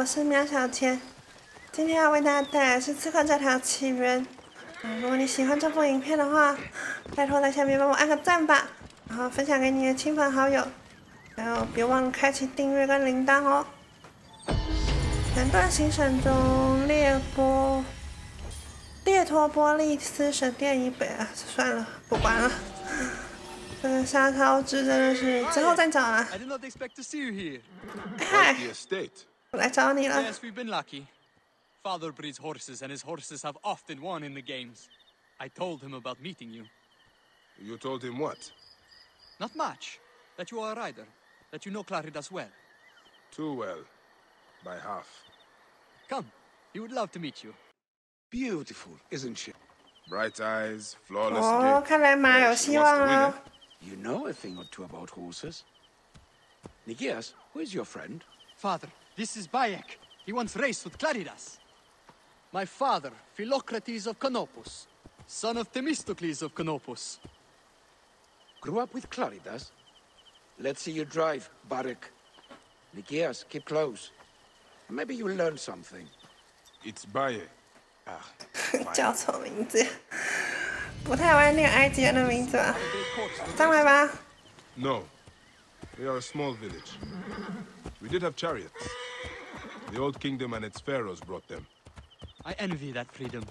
我是苗小千，今天要为大家带来是《刺客教条：起源》。嗯，如果你喜欢这部影片的话，拜托在下面帮我按个赞吧，然后分享给你的亲朋好友，然后别忘了开启订阅跟铃铛哦。前段行程中，列波列托波利斯神殿以北啊，算了，不管了。这个沙涛之真的是之后再找啊。I did not expect to see you here. 嗨，Yes, we've been lucky. Father breeds horses, and his horses have often won in the games. I told him about meeting you. You told him what? Not much. That you are a rider. That you know Claridas well. Too well. By half. Come. He would love to meet you. Beautiful, isn't she? Bright eyes, flawless oh, gift. Eh? You know a thing or two about horses. Nikias, who is your friend? Father. this is Bayek. He once raced with Claridas. My father, Philocrates of Canopus, son of Themistocles of Canopus. Grew up with Claridas? Let's see you drive, Barak. Nikias, keep close. Maybe you'll learn something. It's Baye. Ah, 叫错名字，不太会念埃及人的名字啊。上来吧。 no. We are a small village. We did have chariots. The old kingdom and its pharaohs brought them. I envy that freedom.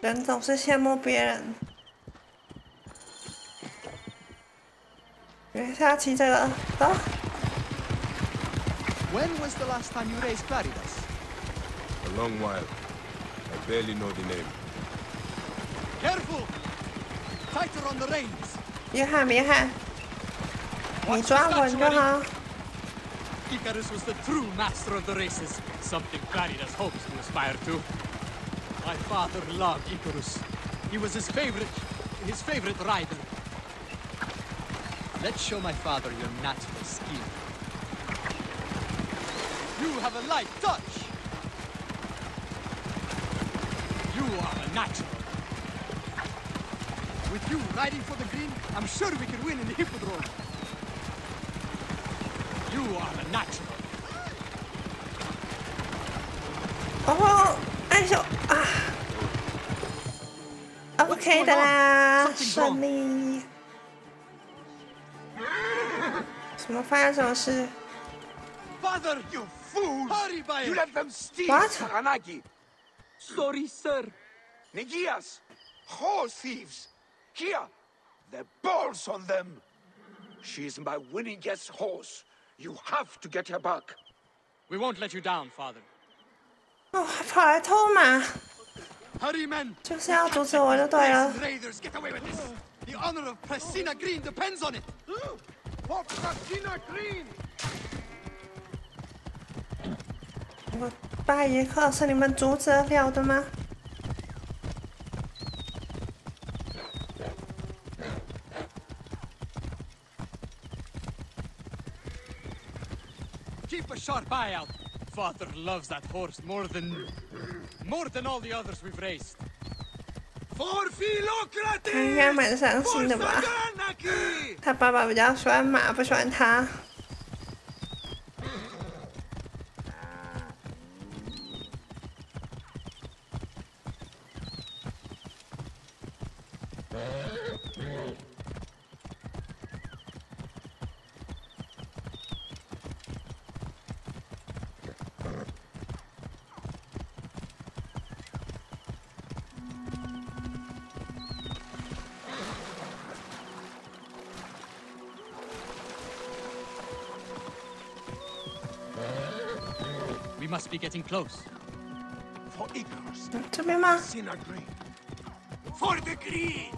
人总是羡慕别人。原来是要骑这个，走。 When was the last time you raced Claridas? A long while. I barely know the name. Careful! Tighter on the reins. 别喊别喊， 你抓稳就好。 Icarus was the true master of the races, something Claridas hopes to aspire to. My father loved Icarus. He was his favorite, his favorite rider. Let's show my father your natural skill. You have a light touch. You are a natural. With you riding for the green, I'm sure we can win in the hippodrome. You are a natural. 哦，按手啊，OK 的啦，顺利。什么发生什么事 Father, you fool! Hurry, by You let them steal What? Saranagi! Sorry, sir. Nikias! Horse thieves! Here! The balls on them! She is my winning guest horse. You have to get her back. We won't let you down, father. 哦，还跑来偷马， Hurry, men! 就是要阻止我就对了 These。raiders get away with this. The honor of Pressina Green depends on it. For Christina Green! 我巴耶克是你们阻止得了的吗？ A sharp eye out. Father loves that horse more than... more than all the others we've raced. For 他应该!蛮伤心的吧!他爸爸比较喜欢马，不喜欢他。We must be getting close. For Icarus! 这边吗？Sina Green! For the green!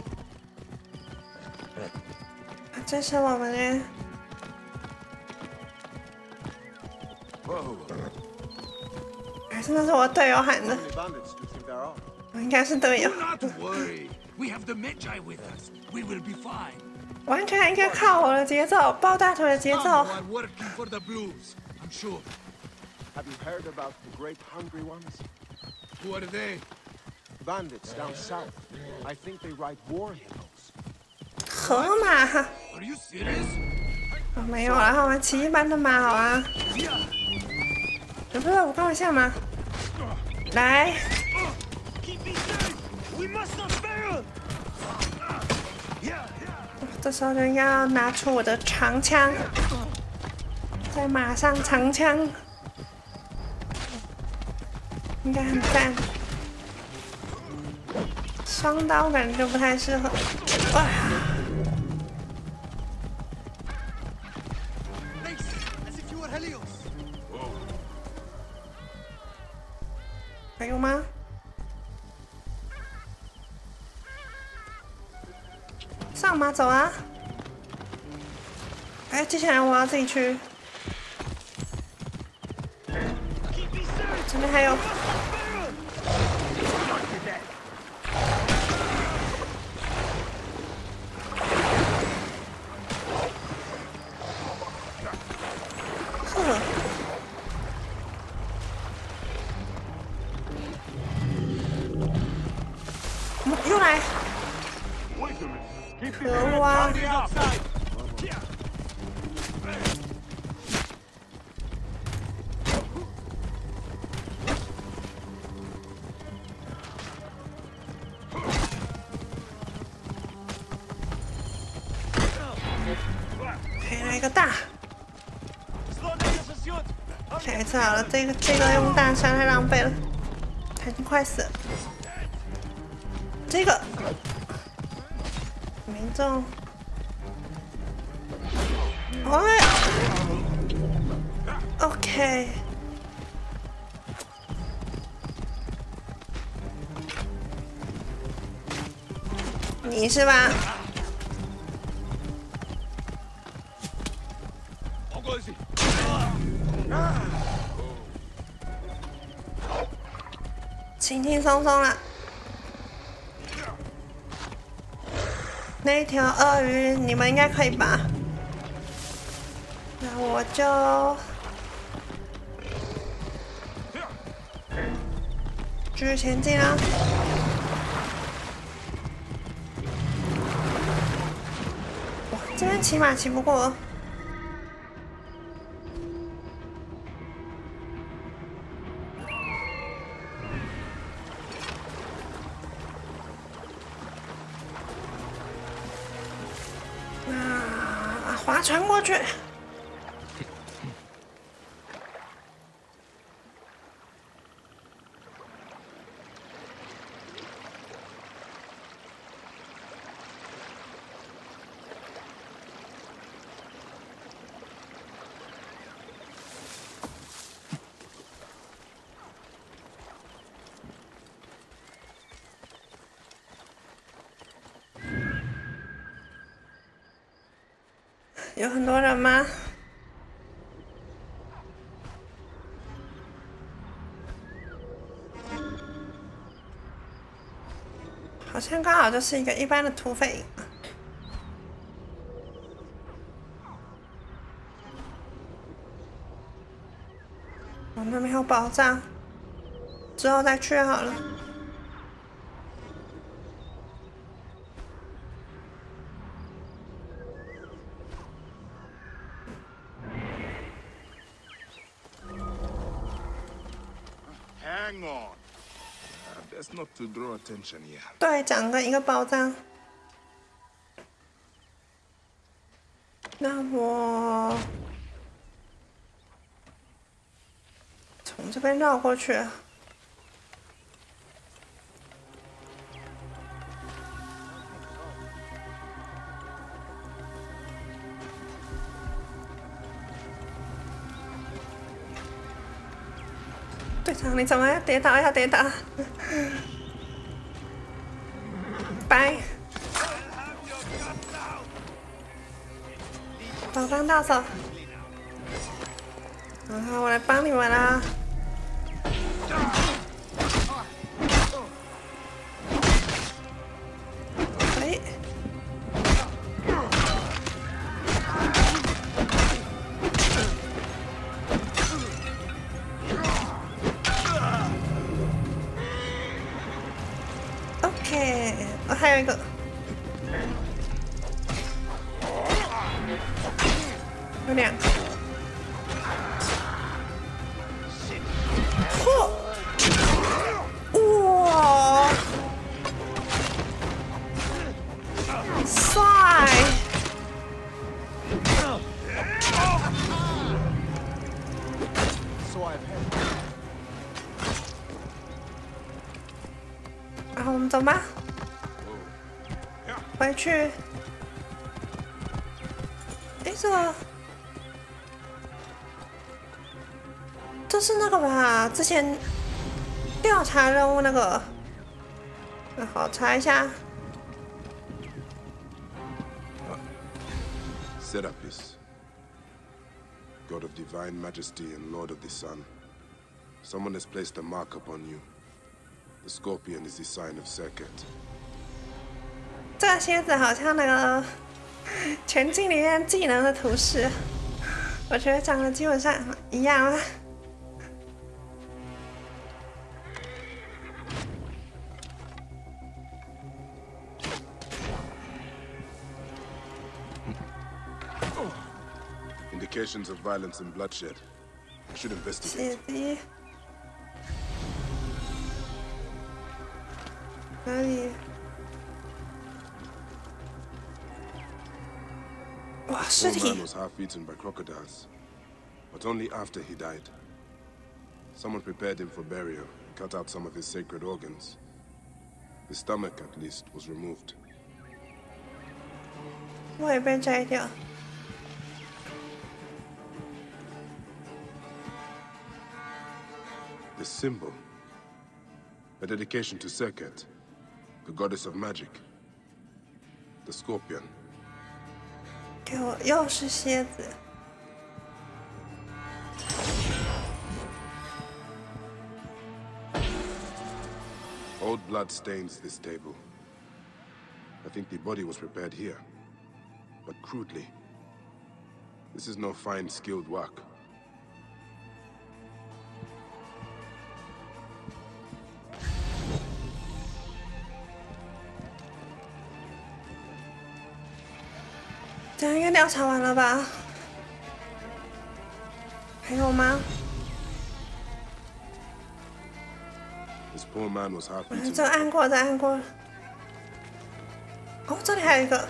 这是我们的，Whoa! 还是那是我队友喊的？bandits do you think there are? 我应该是队友 Do，not worry. We have the Magi with us. We will be fine. 完全应该靠我的节奏，抱大腿的节 Some 奏 who。are working for the Blues. I'm sure. You heard about the great hungry ones? Who are they? Bandits down south. I think they ride war heroes. 河马，Are you serious? 哦没有啊，我们骑一般的马好啊。你不是我干嘛下吗？来.这时候就要拿出我的长枪，在马上长枪，应该很赞。双刀感觉就不太适合。哇，还有吗？上马走啊！哎，接下来我要自己去。Keep me safe! 这边还有，又来荷花可以来一个大，太惨了，这个这个用大伤太狼狈了，他已经快死了。这个没中，哎，OK，你是吧？How goes it? 轻轻松松了。那一条鳄鱼你们应该可以吧？那我就继续前进啦。哇，这边骑马骑不过。划有很多人吗？好像刚好就是一个一般的土匪营。我那边有宝藏，之后再去好了。Best not to draw attention here. 队长跟一个宝藏。那我从这边绕过去。队长，你怎么要跌倒？要跌倒！拜。宝藏到手，然后我来帮你们啦。OK，我还有一个。有两去。哎，这个，这是那个吧？之前调查任务那个，那好查一下。Serapis, God of divine majesty and Lord of the sun, someone has placed a mark upon you. The scorpion is the sign of Serket. 这个蝎子好像那个全境里面技能的图示，我觉得长得基本上一样啊。Indications of violence and bloodshed. Should 血 investigate. 滴，哪里？should he? man was half eaten by crocodiles, but only after he died. Someone prepared him for burial, cut out some of his sacred organs. His stomach, at least, was removed. Why, branch idea? The symbol. A dedication to Sekhet, the goddess of magic. The scorpion. 给我又是蝎子， Old blood stains this table. I think the body was prepared here, but crudely. This is no fine, skilled work. 这样应该调查完了吧？还有吗.这按过，这按过。哦，这里还有一个。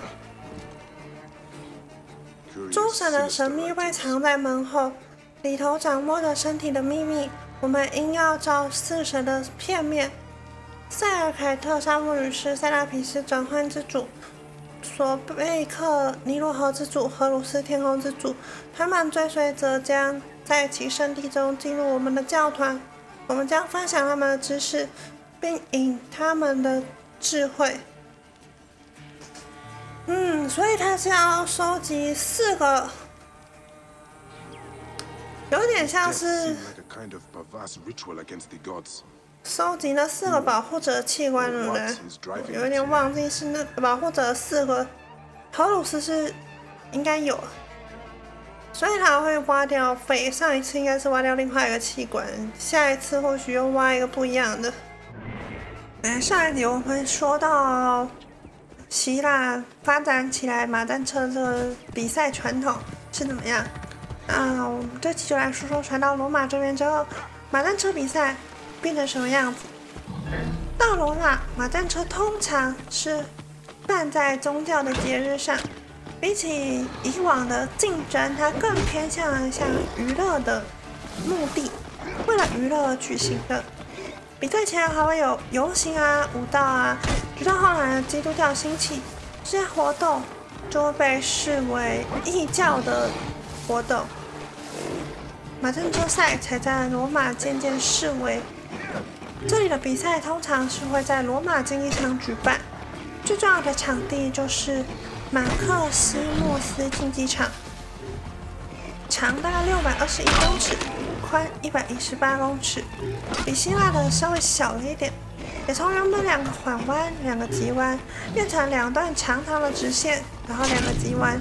诸神的神秘被藏在门后，里头掌握着身体的秘密。我们应要照四神的片面。塞尔凯特沙漠女士、塞拉皮斯转换之主、索贝克尼罗河之主、荷鲁斯天空之主，他们追随者将在其圣地中进入我们的教团。我们将分享他们的知识，并引他们的智慧。嗯，所以他是要收集四个，有点像是收集了四个保护者器官，对不对有点忘记是那保护者四个，荷鲁斯是应该有，所以他会挖掉肺。上一次应该是挖掉另外一个器官，下一次或许又挖一个不一样的。哎，上一集我们说到希腊发展起来马战车这个比赛传统是怎么样？啊我们这期就来说说传到罗马这边之后，马战车比赛变成什么样子。到罗马，马战车通常是办在宗教的节日上，比起以往的竞争，它更偏向向娱乐的目的，为了娱乐而举行的。比赛前还会有游行啊、舞蹈啊，直到后来基督教兴起，这些活动就会被视为异教的活动。马战车赛才在罗马渐渐视为。这里的比赛通常是会在罗马竞技场举办，最重要的场地就是马克西莫斯竞技场，长大概六百二十一公尺，宽一百一十八公尺，比希腊的稍微小了一点，也从原本两个缓弯、两个急弯变成两段长长的直线，然后两个急弯。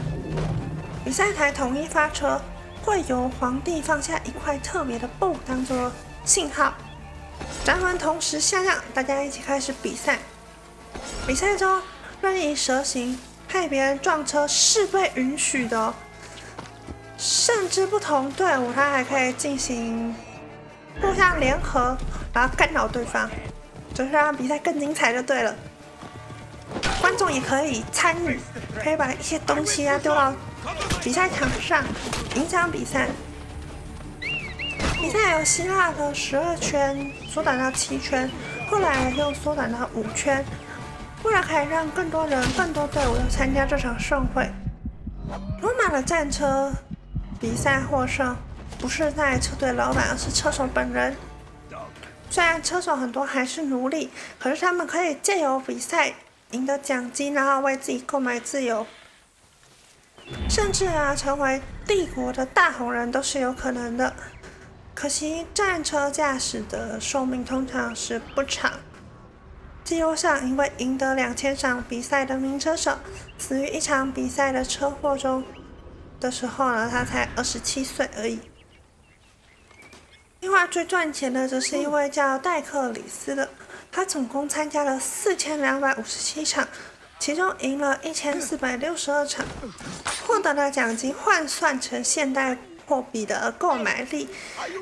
比赛台统一发车，会由皇帝放下一块特别的布当做信号。闸门同时下降，大家一起开始比赛。比赛中任意蛇行，害别人撞车是被允许的。甚至不同队伍，它还可以进行互相联合，然后干扰对方，就是让比赛更精彩就对了。观众也可以参与，可以把一些东西啊丢到比赛场上，影响比赛。比赛由希腊的十二圈缩短到七圈，后来又缩短到五圈，为了可以让更多人、更多队伍参加这场盛会。罗马的战车比赛获胜，不是在车队老板，而是车手本人。虽然车手很多还是奴隶，可是他们可以借由比赛赢得奖金，然后为自己购买自由，甚至啊成为帝国的大红人都是有可能的。可惜战车驾驶的寿命通常是不长。记录上，因为赢得两千场比赛的名车手，死于一场比赛的车祸中的时候呢，他才二十七岁而已。另外，最赚钱的则是一位叫戴克里斯的，他总共参加了四千两百五十七场，其中赢了一千四百六十二场，获得的奖金换算成现代。货币的购买力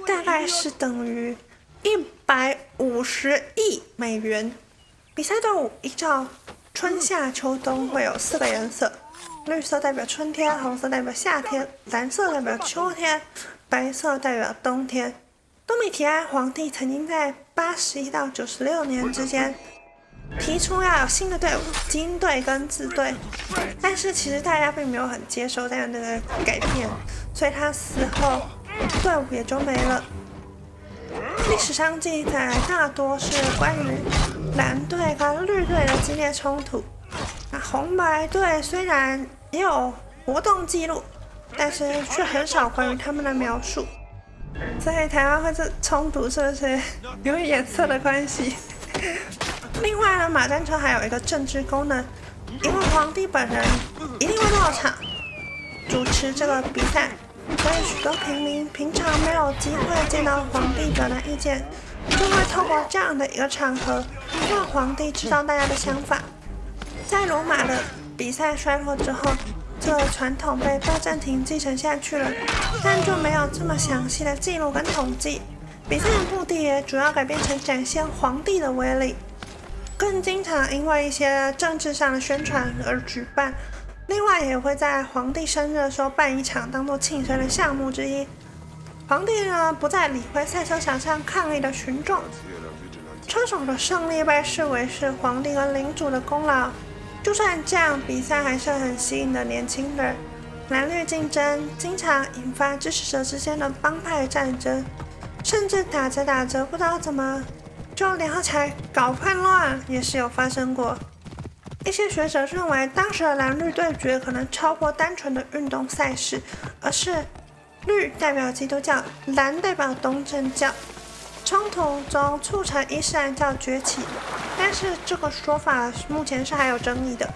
大概是等于一百五十亿美元。比赛队伍依照春夏秋冬会有四个颜色：绿色代表春天，红色代表夏天，蓝色代表秋天，白色代表冬天。多米提安皇帝曾经在八十一到九十六年之间。提出要有新的队伍，金队跟字队，但是其实大家并没有很接受这样的改变，所以他死后队伍也就没了。历史上记载大多是关于蓝队跟绿队的激烈冲突，那红白队虽然也有活动记录，但是却很少关于他们的描述。所以台湾会这冲突是不是因为颜色的关系？另外呢，马战车还有一个政治功能，因为皇帝本人一定会到场主持这个比赛，所以许多平民平常没有机会见到皇帝表达意见，就会透过这样的一个场合，让皇帝知道大家的想法。在罗马的比赛衰落之后，这个传统被拜占庭继承下去了，但就没有这么详细的记录跟统计。比赛的目的也主要改变成展现皇帝的威力。更经常因为一些政治上的宣传而举办，另外也会在皇帝生日的时候办一场当做庆生的项目之一。皇帝呢不再理会赛车场上抗议的群众，车手的胜利被视为是皇帝和领主的功劳。就算这样，比赛还是很吸引的年轻人。蓝绿竞争经常引发支持者之间的帮派战争，甚至打着打着不知道怎么。就联合起来搞叛乱也是有发生过。一些学者认为，当时的蓝绿对决可能超过单纯的运动赛事，而是绿代表基督教，蓝代表东正教，冲突中促成伊斯兰教崛起。但是这个说法目前是还有争议的。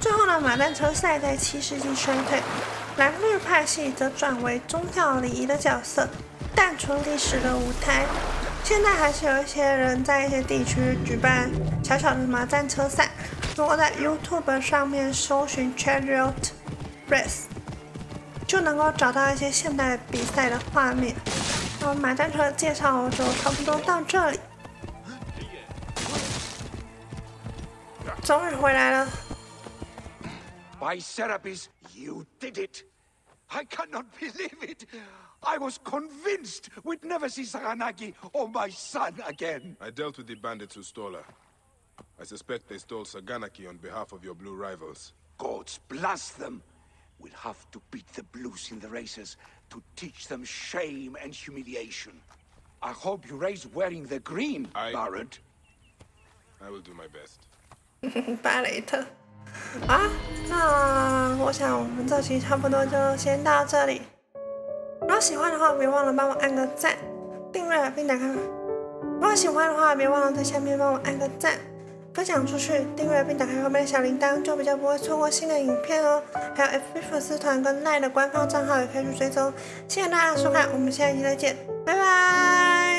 最后呢，马战车赛在七世纪衰退，蓝绿派系则转为宗教礼仪的角色，淡出历史的舞台。现在还是有一些人在一些地区举办小小的马战车赛。如果在 YouTube 上面搜寻 Chariot Race，就能够找到一些现代比赛的画面。那马战车介绍就差不多到这里。终于回来了。By Serapis, you did it! I cannot believe it! I was convinced we'd never see Saganaki or my son again. I dealt with the bandits who stole her. I suspect they stole Saganaki on behalf of your blue rivals. Gods bless them. We'll have to beat the blues in the races to teach them shame and humiliation. I hope you raise wearing the green, I... Baron. I will do my best. 巴雷特啊，那我想我们这期差不多就先到这里。 如果喜欢的话，别忘了帮我按个赞、订阅并打开。如果喜欢的话，别忘了在下面帮我按个赞、分享出去、订阅并打开后面的小铃铛，就比较不会错过新的影片哦。还有 FB 粉丝团跟 LINE 的官方账号也可以去追踪。谢谢大家收看，我们下一期再见，拜拜。